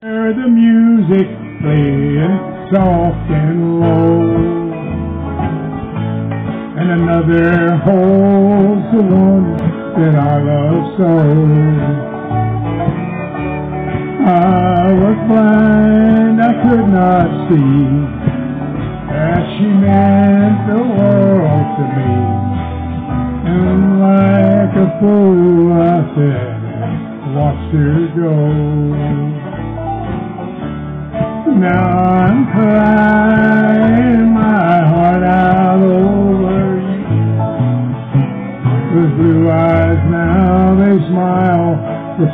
Hear the music playing soft and low, and another holds the one that I love so. I was blind, I could not see that she meant the world to me, and like a fool I said, watched her go.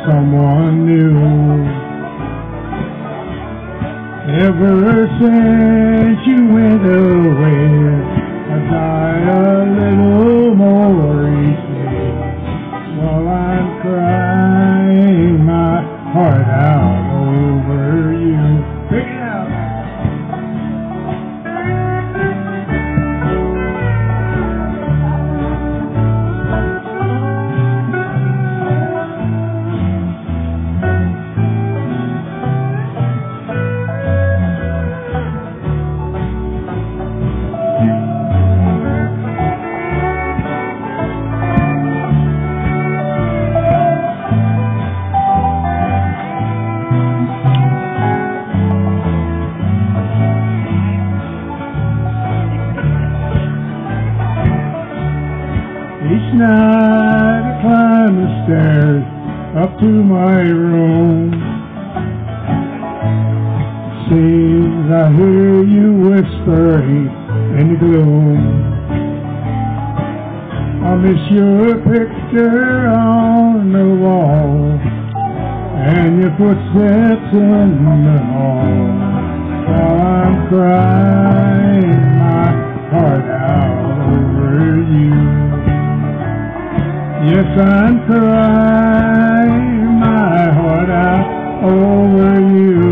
Someone new. Ever since you went away, I die a little more each Each night I climb the stairs up to my room. Seems I hear you whispering in the gloom. I miss your picture on the wall and your footsteps in the hall. I'm crying Yes, I'm crying my heart out over you.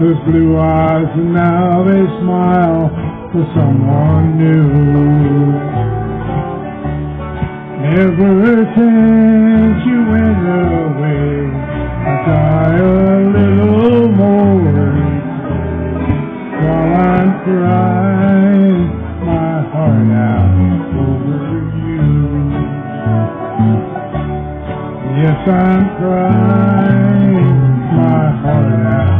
Those blue eyes now they smile for someone new. Ever since you went away, I die a little more while I'm crying my heart out Yes, I'm crying my heart out.